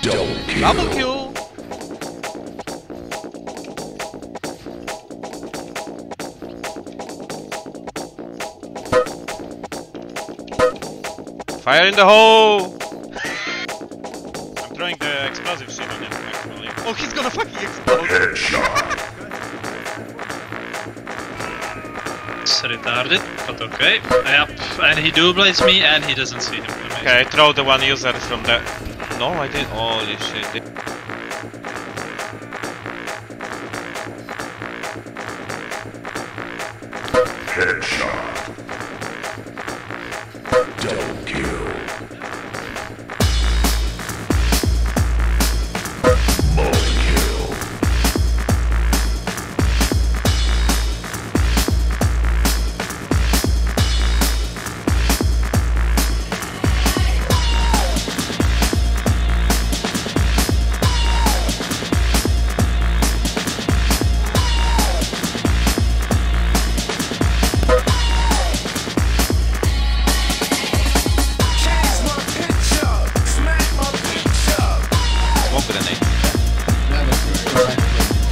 Double kill. Double kill! Fire in the hole! I'm throwing the explosive shit on him, actually. Oh, he's gonna fucking explode! Headshot. It's retarded, but okay. Yep, and he duplicates me and he doesn't see him. Amazing. Okay, throw the one user from the... No, I didn't. Oh, Holy shit. Headshot.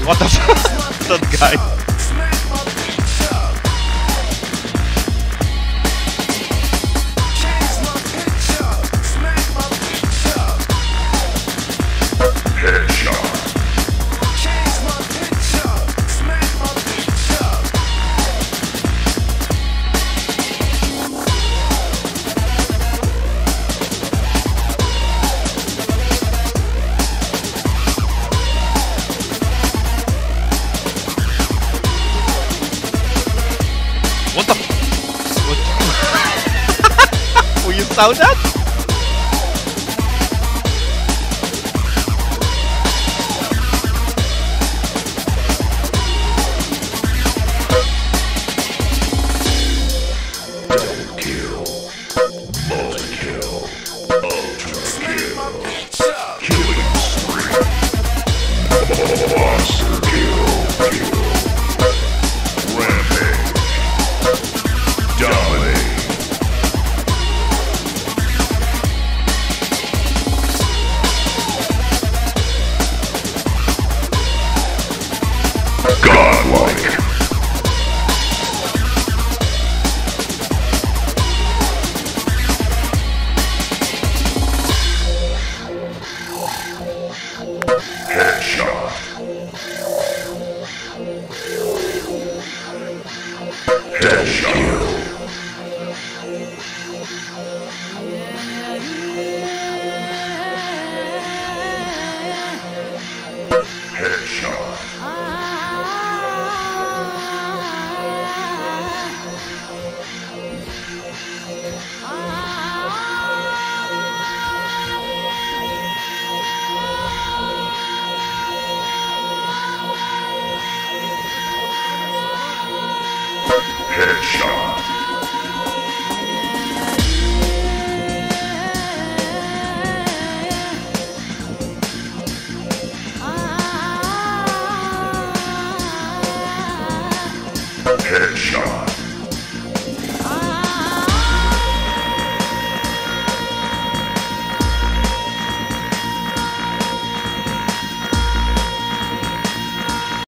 What the fuck? that guy. Sound that? Deadshot. Deadshot. Headshot.